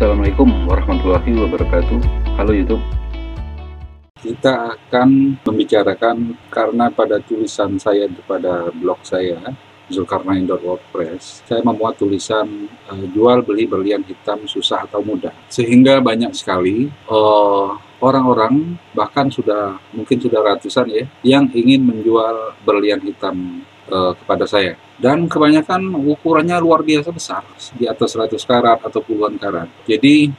Assalamualaikum warahmatullahi wabarakatuh. Halo YouTube. Kita akan membicarakan karena pada tulisan saya pada blog saya zulkarnain.wordpress saya memuat tulisan uh, jual beli berlian hitam susah atau mudah sehingga banyak sekali uh, orang-orang bahkan sudah mungkin sudah ratusan ya yang ingin menjual berlian hitam uh, kepada saya dan kebanyakan ukurannya luar biasa besar di atas 100 karat atau puluhan karat jadi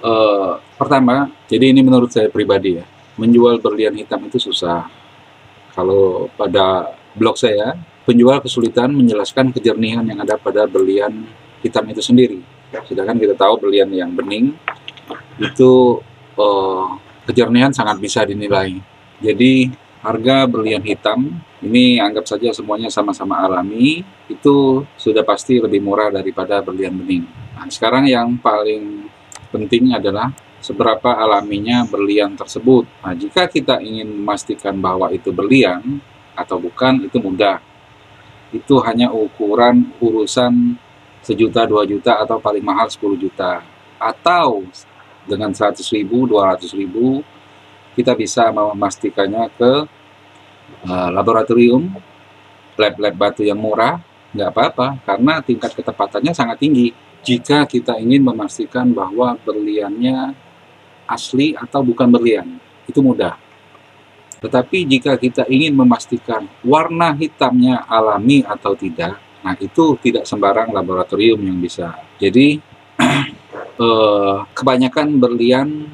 uh, pertama jadi ini menurut saya pribadi ya menjual berlian hitam itu susah. Kalau pada blog saya, penjual kesulitan menjelaskan kejernihan yang ada pada berlian hitam itu sendiri. Sedangkan kita tahu berlian yang bening itu uh, kejernihan sangat bisa dinilai. Jadi harga berlian hitam ini anggap saja semuanya sama-sama alami itu sudah pasti lebih murah daripada berlian bening. Nah, sekarang yang paling penting adalah seberapa alaminya berlian tersebut. Nah, jika kita ingin memastikan bahwa itu berlian atau bukan, itu mudah. Itu hanya ukuran urusan sejuta, dua juta, atau paling mahal 10 juta. Atau dengan 100 ribu, 200 ribu, kita bisa memastikannya ke uh, laboratorium, lab-lab batu yang murah, nggak apa-apa, karena tingkat ketepatannya sangat tinggi. Jika kita ingin memastikan bahwa berliannya asli atau bukan berlian. Itu mudah. Tetapi jika kita ingin memastikan warna hitamnya alami atau tidak, nah itu tidak sembarang laboratorium yang bisa. Jadi eh, kebanyakan berlian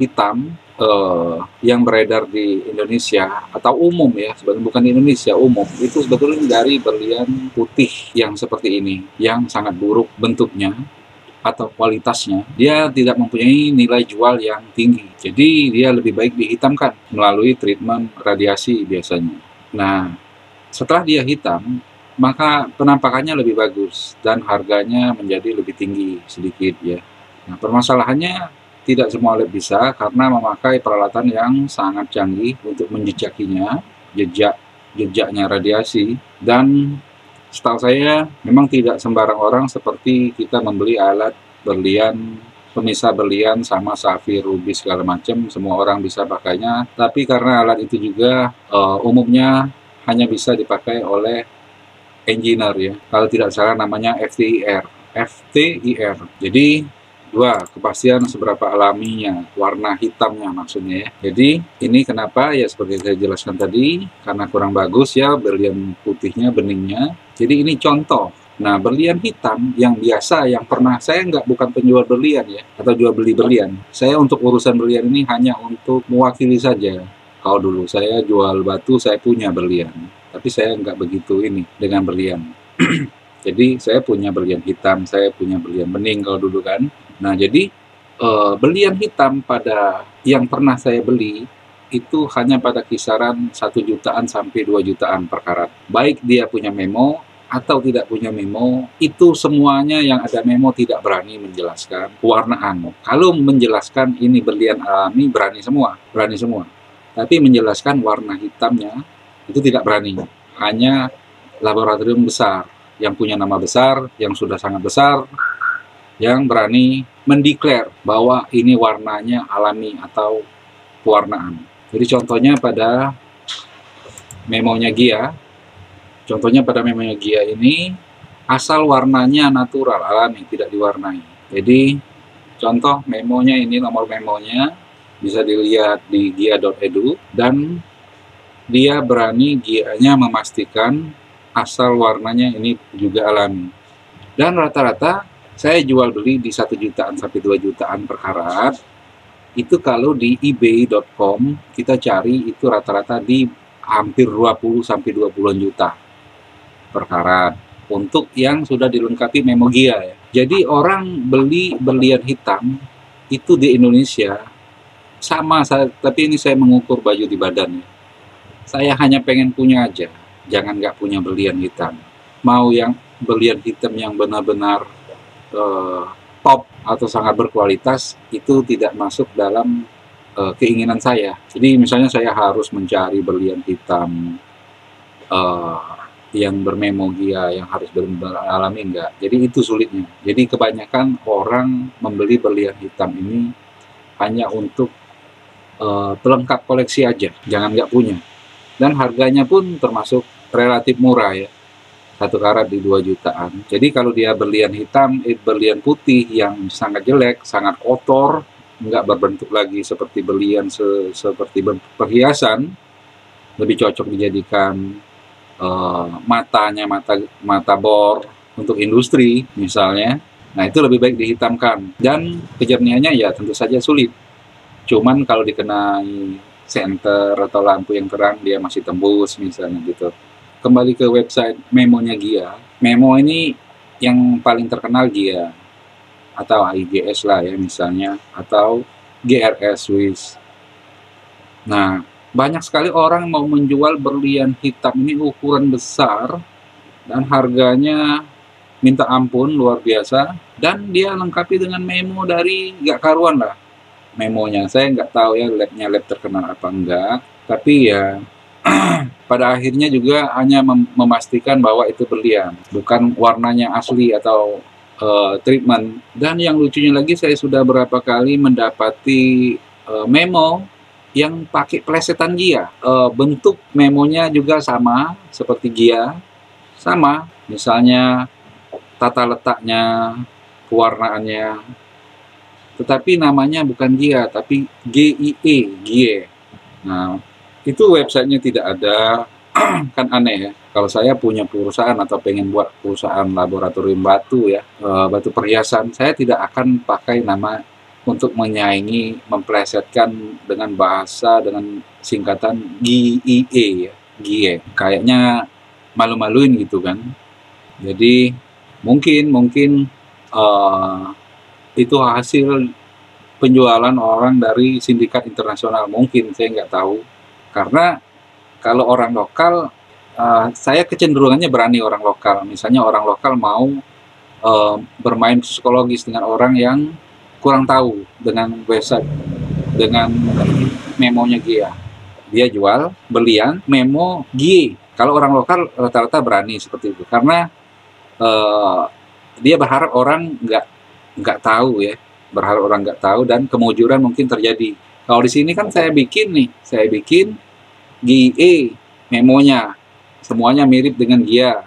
hitam eh, yang beredar di Indonesia atau umum ya, sebenarnya bukan Indonesia umum itu sebetulnya dari berlian putih yang seperti ini, yang sangat buruk bentuknya, atau kualitasnya, dia tidak mempunyai nilai jual yang tinggi. Jadi dia lebih baik dihitamkan melalui treatment radiasi biasanya. Nah, setelah dia hitam, maka penampakannya lebih bagus dan harganya menjadi lebih tinggi sedikit ya. Nah, permasalahannya tidak semua lab bisa karena memakai peralatan yang sangat canggih untuk menjejakinya, jejak jejaknya radiasi. Dan Setahu saya memang tidak sembarang orang seperti kita membeli alat berlian pemisah berlian sama safir, ruby segala macam semua orang bisa pakainya. Tapi karena alat itu juga uh, umumnya hanya bisa dipakai oleh engineer ya. Kalau tidak salah namanya FTIR FTIR jadi Dua, kepastian seberapa alaminya, warna hitamnya maksudnya ya. Jadi ini kenapa ya seperti saya jelaskan tadi, karena kurang bagus ya berlian putihnya, beningnya. Jadi ini contoh. Nah berlian hitam yang biasa, yang pernah saya nggak bukan penjual berlian ya, atau jual beli berlian. Saya untuk urusan berlian ini hanya untuk mewakili saja. Kalau dulu saya jual batu, saya punya berlian. Tapi saya nggak begitu ini dengan berlian. Jadi saya punya berlian hitam, saya punya berlian bening kalau dulu kan. Nah, jadi uh, berlian hitam pada yang pernah saya beli itu hanya pada kisaran satu jutaan sampai 2 jutaan per karat. Baik dia punya memo atau tidak punya memo, itu semuanya yang ada memo tidak berani menjelaskan warnaan. Kalau menjelaskan ini berlian alami berani semua, berani semua. Tapi menjelaskan warna hitamnya itu tidak berani. Hanya laboratorium besar yang punya nama besar, yang sudah sangat besar, yang berani mendeklar bahwa ini warnanya alami atau pewarnaan. Jadi contohnya pada memonya Gia, contohnya pada memonya Gia ini asal warnanya natural, alami, tidak diwarnai. Jadi contoh memonya ini nomor memonya bisa dilihat di gia.edu dan dia berani gianya memastikan asal warnanya ini juga alami. Dan rata-rata saya jual beli di satu jutaan sampai 2 jutaan per karat. Itu kalau di ebay.com kita cari itu rata-rata di hampir 20 sampai 20 juta per karat untuk yang sudah dilengkapi memogia ya. Jadi orang beli berlian hitam itu di Indonesia sama saya tapi ini saya mengukur baju di badan ya. Saya hanya pengen punya aja, jangan nggak punya berlian hitam. Mau yang berlian hitam yang benar-benar uh, top atau sangat berkualitas itu tidak masuk dalam uh, keinginan saya. Jadi misalnya saya harus mencari berlian hitam uh, yang bermemo Gia yang harus alami enggak. Jadi itu sulitnya. Jadi kebanyakan orang membeli berlian hitam ini hanya untuk uh, pelengkap koleksi aja, jangan nggak punya. Dan harganya pun termasuk relatif murah ya. Satu karat di 2 jutaan. Jadi kalau dia berlian hitam, eh, berlian putih yang sangat jelek, sangat kotor, nggak berbentuk lagi seperti berlian se seperti perhiasan, lebih cocok dijadikan uh, matanya mata mata bor untuk industri misalnya. Nah itu lebih baik dihitamkan. Dan kejernihannya ya tentu saja sulit. Cuman kalau dikenai center atau lampu yang terang dia masih tembus misalnya gitu kembali ke website memonya Gia. Memo ini yang paling terkenal Gia atau IGS lah ya misalnya atau GRS Swiss nah banyak sekali orang mau menjual berlian hitam ini ukuran besar dan harganya minta ampun luar biasa dan dia lengkapi dengan memo dari gak karuan lah memonya. Saya nggak tahu ya labnya lab terkenal apa enggak tapi ya pada akhirnya juga hanya mem memastikan bahwa itu berlian bukan warnanya asli atau uh, treatment dan yang lucunya lagi saya sudah berapa kali mendapati uh, memo yang pakai plesetan Gia. E, bentuk memonya juga sama seperti Gia, sama. Misalnya tata letaknya, pewarnaannya. Tetapi namanya bukan Gia, tapi GIE, GIE. Nah, itu websitenya tidak ada, kan aneh ya. Kalau saya punya perusahaan atau pengen buat perusahaan laboratorium batu ya, e, batu perhiasan, saya tidak akan pakai nama untuk menyaingi memplesetkan dengan bahasa dengan singkatan GIE ya GIE kayaknya malu-maluin gitu kan. Jadi mungkin mungkin uh, itu hasil penjualan orang dari sindikat internasional. Mungkin saya nggak tahu karena kalau orang lokal uh, saya kecenderungannya berani orang lokal misalnya orang lokal mau uh, bermain psikologis dengan orang yang kurang tahu dengan website dengan memonya Gia. Dia jual berlian memo G. Kalau orang lokal rata-rata berani seperti itu karena uh, dia berharap orang nggak nggak tahu ya, berharap orang nggak tahu dan kemujuran mungkin terjadi. Kalau di sini kan saya bikin nih, saya bikin GE memonya, semuanya mirip dengan Gia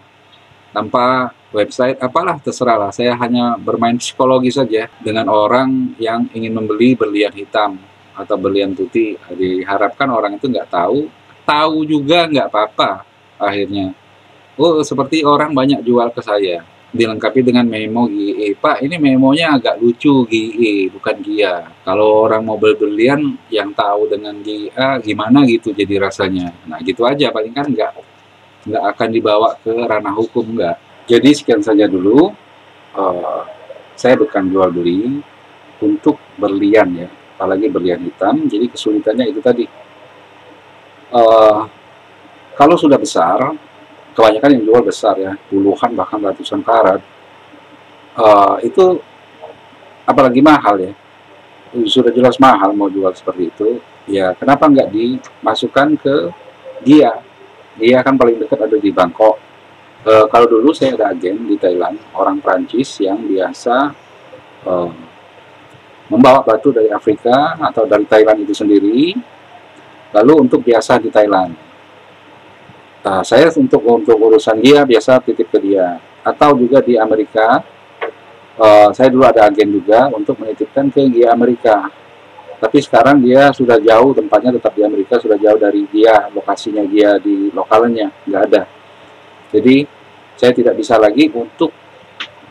tanpa website apalah terserah lah. Saya hanya bermain psikologi saja dengan orang yang ingin membeli berlian hitam atau berlian putih. Diharapkan orang itu nggak tahu. Tahu juga nggak apa-apa akhirnya. Oh seperti orang banyak jual ke saya dilengkapi dengan memo GIE Pak ini memonya agak lucu GIE bukan GIA kalau orang mau berlian yang tahu dengan GIA gimana gitu jadi rasanya nah gitu aja paling kan nggak nggak akan dibawa ke ranah hukum nggak jadi sekian saja dulu. Uh, saya bukan jual beli untuk berlian ya, apalagi berlian hitam. Jadi kesulitannya itu tadi. Uh, kalau sudah besar, kebanyakan yang jual besar ya, puluhan bahkan ratusan karat, uh, itu apalagi mahal ya. Sudah jelas mahal mau jual seperti itu. Ya, kenapa nggak dimasukkan ke dia? Dia kan paling dekat ada di Bangkok, Uh, kalau dulu saya ada agen di Thailand, orang Prancis yang biasa uh, membawa batu dari Afrika atau dari Thailand itu sendiri, lalu untuk biasa di Thailand. Uh, saya untuk untuk urusan dia biasa titip ke dia, atau juga di Amerika. Uh, saya dulu ada agen juga untuk menitipkan ke dia Amerika. Tapi sekarang dia sudah jauh tempatnya tetap di Amerika, sudah jauh dari dia lokasinya dia di lokalnya nggak ada jadi saya tidak bisa lagi untuk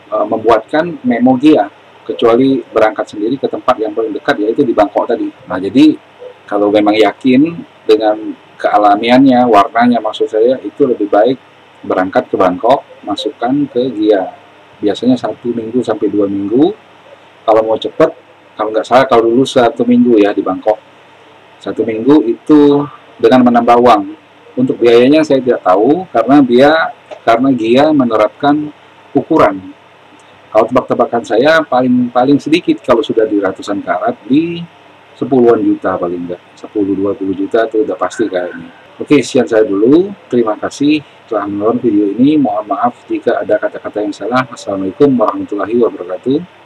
uh, membuatkan memo dia kecuali berangkat sendiri ke tempat yang paling dekat yaitu di Bangkok tadi. Nah jadi kalau memang yakin dengan kealamiannya, warnanya maksud saya itu lebih baik berangkat ke Bangkok, masukkan ke Gia. Biasanya satu minggu sampai dua minggu. Kalau mau cepat, kalau nggak salah kalau dulu satu minggu ya di Bangkok. Satu minggu itu dengan menambah uang untuk biayanya saya tidak tahu karena dia karena dia menerapkan ukuran. Kalau tebak-tebakan saya paling paling sedikit kalau sudah di ratusan karat di sepuluhan juta paling enggak. 10 20 juta itu udah pasti kayaknya. Oke, sekian saya dulu. Terima kasih telah menonton video ini. Mohon maaf jika ada kata-kata yang salah. Assalamualaikum warahmatullahi wabarakatuh.